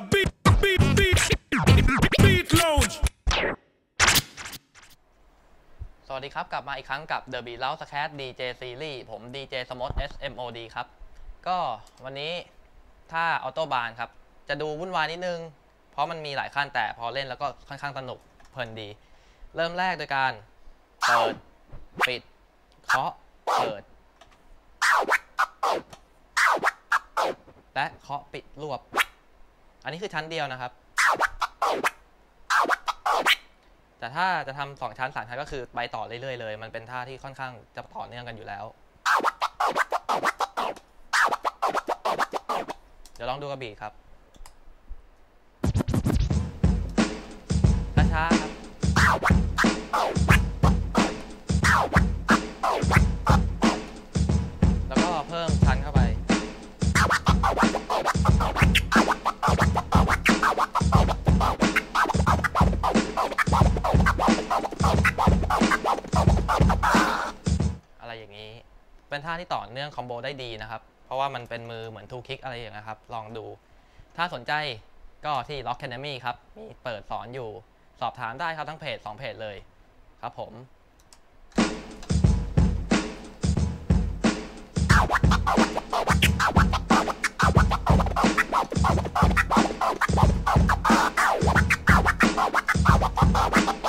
Beat, beat, beat, beat lounge. สวัสดีครับ กลับมาอีกครั้งกับ The Beat Loud Scat DJ Series ผม DJ Smot SMOD ครับ ก็วันนี้ถ้าออโต้บานครับ จะดูวุ่นวายนิดนึง เพราะมันมีหลายขั้นแต่พอเล่นแล้วก็ค่อนข้างสนุกเพลินดี เริ่มแรกโดยการ เปิด ปิด เคาะ เปิด และเคาะปิดรวบ อันนี้คือชั้นเดียวนะครับ แต่ถ้าจะทำสองชั้นสามชั้นก็คือไปต่อเรื่อยๆเลย มันเป็นท่าที่ค่อนข้างจะต่อเนื่องกันอยู่แล้ว เดี๋ยวลองดูกระบี่ครับ เป็นท่าที่ต่อเนื่องคอมโบได้ดีนะครับ เพราะว่ามันเป็นมือเหมือนทูคิกอะไรอย่างนี้ครับ ลองดู ถ้าสนใจก็ที่ Lock Academy ครับ มีเปิดสอนอยู่ สอบถามได้ครับทั้งเพจ2เพจเลยครับผม Bye.